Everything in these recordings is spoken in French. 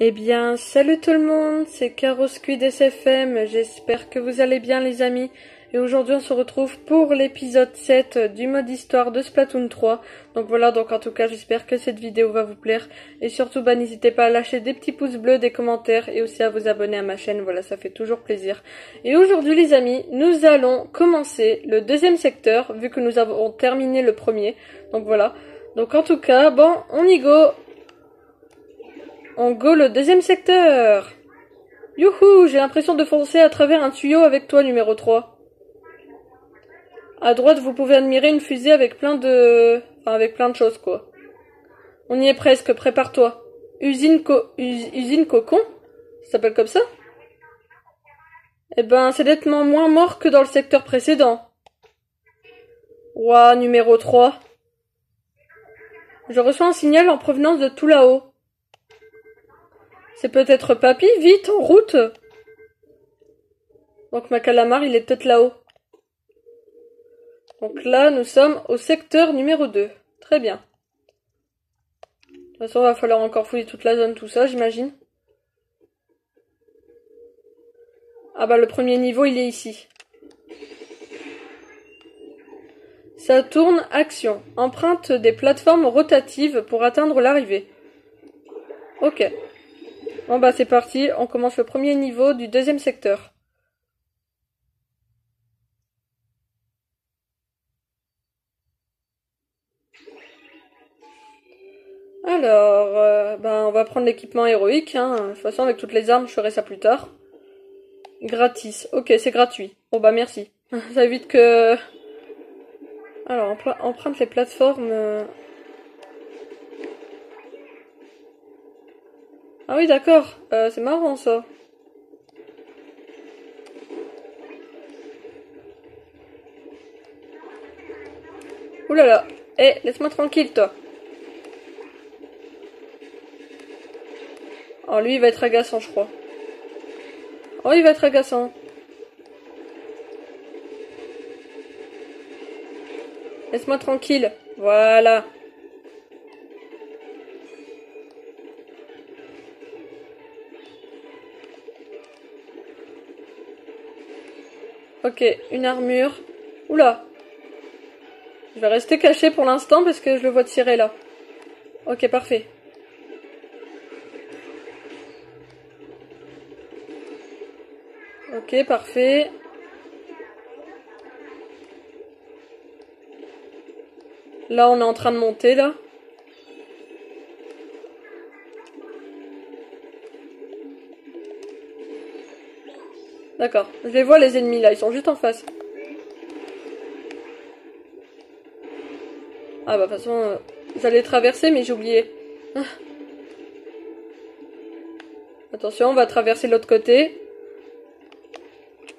Eh bien, salut tout le monde, c'est Carosquid SFM, j'espère que vous allez bien les amis. Et aujourd'hui on se retrouve pour l'épisode 7 du mode histoire de Splatoon 3. Donc voilà, donc en tout cas j'espère que cette vidéo va vous plaire. Et surtout bah n'hésitez pas à lâcher des petits pouces bleus, des commentaires et aussi à vous abonner à ma chaîne, voilà ça fait toujours plaisir. Et aujourd'hui les amis, nous allons commencer le deuxième secteur vu que nous avons terminé le premier. Donc voilà. Donc en tout cas, bon, on y go on go le deuxième secteur Youhou, j'ai l'impression de foncer à travers un tuyau avec toi, numéro 3. À droite, vous pouvez admirer une fusée avec plein de... Enfin, avec plein de choses, quoi. On y est presque, prépare-toi. Usine co... usine cocon Ça s'appelle comme ça? Eh ben, c'est nettement moins mort que dans le secteur précédent. Ouah, numéro 3. Je reçois un signal en provenance de tout là-haut. C'est peut-être papy, vite, en route Donc ma calamar, il est peut-être là-haut. Donc là, nous sommes au secteur numéro 2. Très bien. De toute façon, il va falloir encore fouiller toute la zone, tout ça, j'imagine. Ah bah le premier niveau, il est ici. Ça tourne, action. Emprunte des plateformes rotatives pour atteindre l'arrivée. Ok. Bon bah c'est parti, on commence le premier niveau du deuxième secteur. Alors, euh, bah, on va prendre l'équipement héroïque. Hein. De toute façon, avec toutes les armes, je ferai ça plus tard. Gratis. Ok, c'est gratuit. Bon bah merci. ça évite que... Alors, emprunte les plateformes... Ah oui, d'accord. Euh, c'est marrant ça. Ouh là là. Eh, laisse-moi tranquille, toi. Oh, lui, il va être agaçant, je crois. Oh, il va être agaçant. Laisse-moi tranquille. Voilà. Ok, une armure. Oula Je vais rester caché pour l'instant parce que je le vois tirer là. Ok, parfait. Ok, parfait. Là, on est en train de monter, là. D'accord. Je les vois les ennemis là, ils sont juste en face. Ah bah de toute façon, euh, j'allais traverser mais j'ai oublié. Ah. Attention, on va traverser l'autre côté.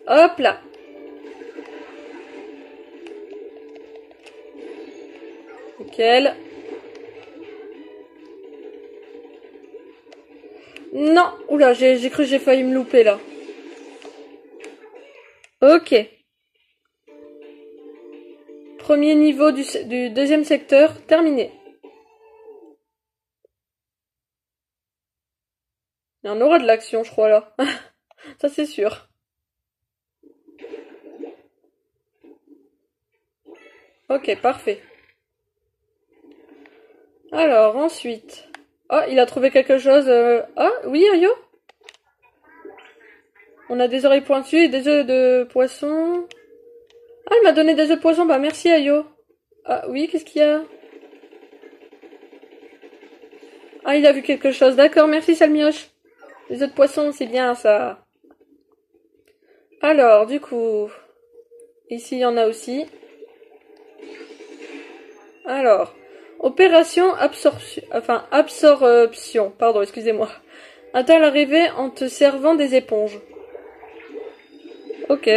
Hop là. Nickel. Non Oula, j'ai cru que j'ai failli me louper là. Ok. Premier niveau du, deuxième secteur terminé. Il y en aura de l'action, je crois, là. Ça, c'est sûr. Ok, parfait. Alors, ensuite... Oh, il a trouvé quelque chose... Euh, ah, oui, Ayo? On a des oreilles pointues et des œufs de poisson. Ah, il m'a donné des œufs de poisson. Bah, merci, Ayo. Ah, oui, qu'est-ce qu'il y a? Ah, il a vu quelque chose. D'accord, merci, Salmioche. Les œufs de poisson, c'est bien, ça. Alors, du coup... Ici, il y en a aussi. Alors, opération absorption, enfin absorption, pardon, excusez-moi. Atteins l'arrivée en te servant des éponges. Ok.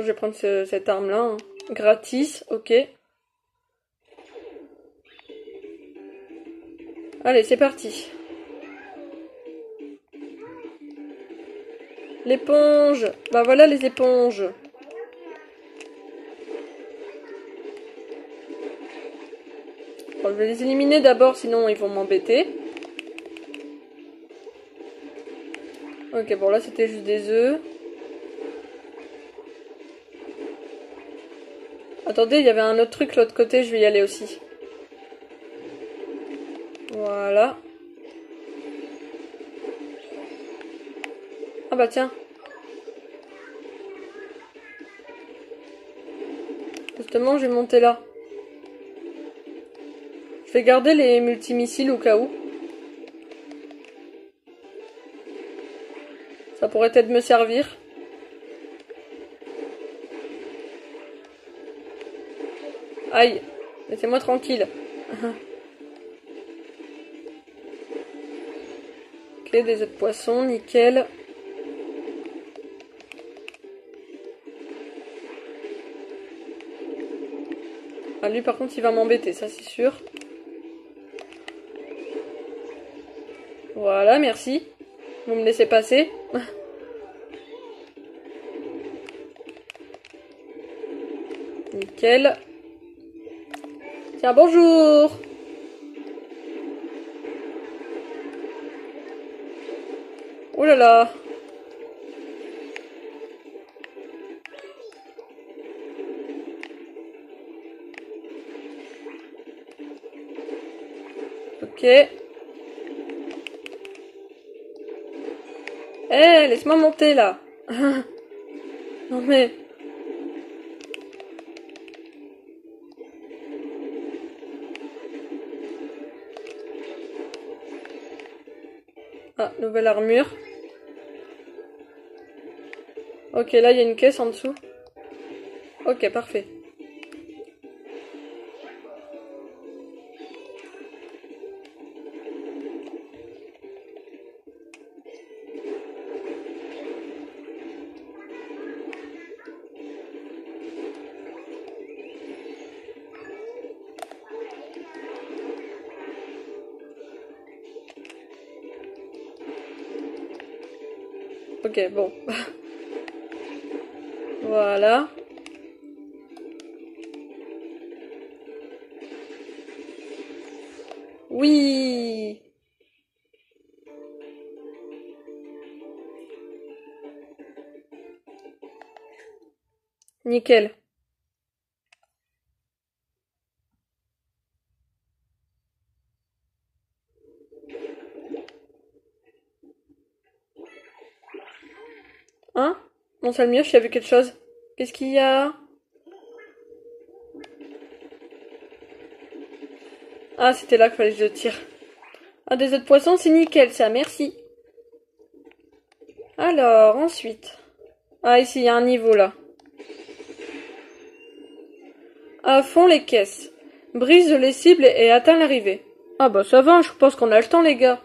je vais prendre cette arme-là. Hein. Gratis, ok. Allez, c'est parti. L'éponge Bah voilà les éponges. Je vais les éliminer d'abord, sinon ils vont m'embêter. Ok, bon là c'était juste des œufs. Attendez, il y avait un autre truc l'autre côté, je vais y aller aussi. Voilà. Ah bah tiens. Justement, j'ai monté là. Vais garder les multimissiles au cas où. Ça pourrait peut-être me servir. Aïe, laissez-moi tranquille. ok, des œufs de poisson, nickel. Ah, lui par contre il va m'embêter, ça c'est sûr. Voilà, merci. Vous me laissez passer. Nickel. Tiens, bonjour Oh là là Ok. Eh, laisse-moi monter là. non mais... Ah, nouvelle armure. Ok, là il y a une caisse en dessous. Ok, parfait. Ok, bon. voilà. Oui Nickel. Mon salle mieux, j'ai vu quelque chose. Qu'est-ce qu'il y a? Ah, c'était là qu'il fallait que je tire. Ah, des œufs de poisson, c'est nickel ça, merci. Alors, ensuite. Ah, ici, il y a un niveau là. À fond les caisses. Brise les cibles et atteint l'arrivée. Ah bah ça va, je pense qu'on a le temps les gars.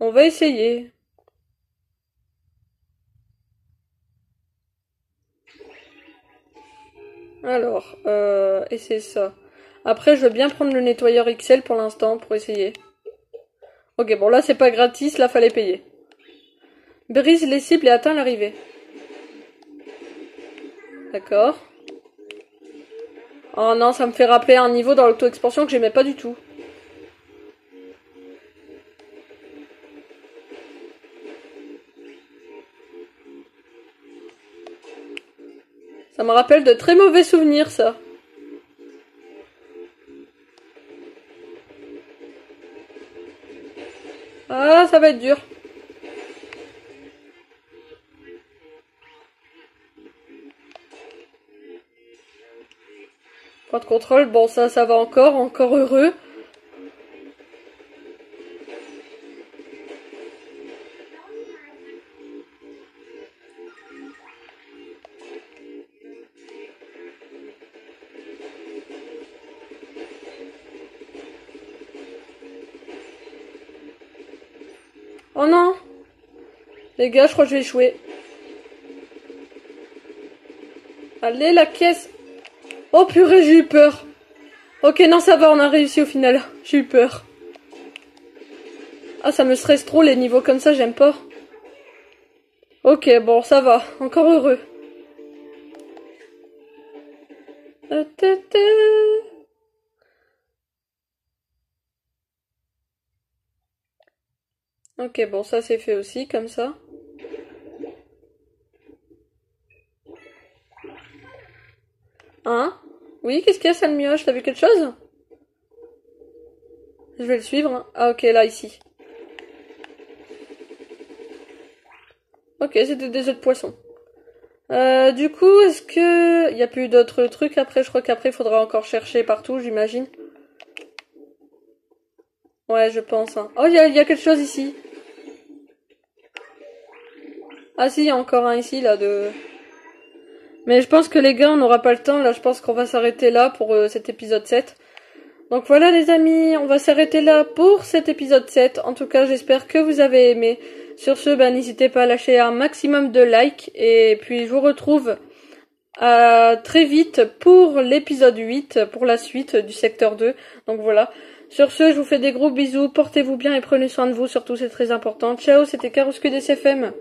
On va essayer. Alors, euh, et c'est ça. Après, je veux bien prendre le nettoyeur XL pour l'instant, pour essayer. Ok, bon là c'est pas gratis, là fallait payer. Brise les cibles et atteint l'arrivée. D'accord. Oh non, ça me fait rappeler un niveau dans l'auto-expansion que j'aimais pas du tout. Ça me rappelle de très mauvais souvenirs, ça. Ah, ça va être dur. Point de contrôle, bon ça, ça va encore, encore heureux. Oh non Les gars, je crois que je vais échouer. Allez, la caisse Oh purée, j'ai eu peur. Ok, non, ça va, on a réussi au final. J'ai eu peur. Ah, ça me stresse trop les niveaux comme ça, j'aime pas. Ok, bon, ça va. Encore heureux. Ok, bon, ça c'est fait aussi, comme ça. Hein? Oui, qu'est-ce qu'il y a, Salmioche T'as vu quelque chose? Je vais le suivre. Hein. Ah, ok, là, ici. Ok, c'était des œufs de poisson. Euh, du coup, est-ce que... Il n'y a plus d'autres trucs après? Je crois qu'après, il faudra encore chercher partout, j'imagine. Ouais, je pense. Hein. Oh, il y a quelque chose ici. Ah si, il y a encore un ici, là, de... Mais je pense que les gars, on n'aura pas le temps. Là, je pense qu'on va s'arrêter là pour euh, cet épisode 7. Donc voilà les amis, on va s'arrêter là pour cet épisode 7. En tout cas, j'espère que vous avez aimé. Sur ce, ben, n'hésitez pas à lâcher un maximum de likes. Et puis, je vous retrouve euh, très vite pour l'épisode 8, pour la suite du secteur 2. Donc voilà. Sur ce, je vous fais des gros bisous. Portez-vous bien et prenez soin de vous. Surtout, c'est très important. Ciao, c'était Karusku DCFM.